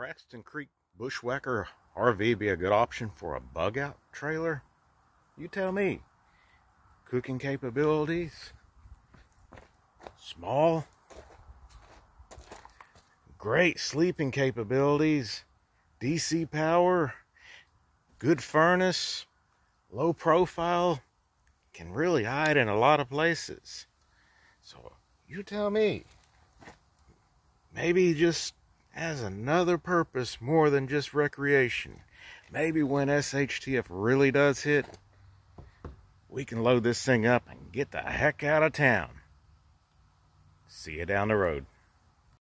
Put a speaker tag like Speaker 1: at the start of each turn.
Speaker 1: Braxton Creek Bushwhacker RV be a good option for a bug out trailer? You tell me. Cooking capabilities? Small? Great sleeping capabilities? DC power? Good furnace? Low profile? Can really hide in a lot of places. So you tell me. Maybe just has another purpose more than just recreation. Maybe when SHTF really does hit, we can load this thing up and get the heck out of town. See you down the road.